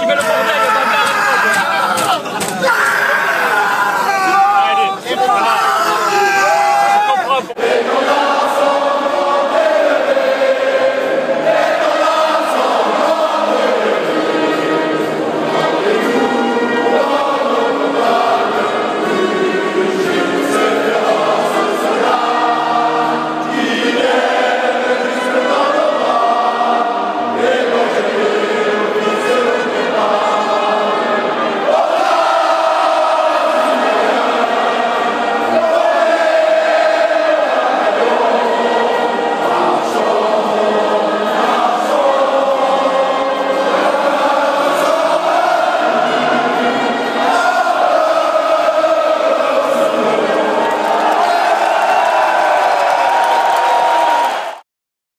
You met le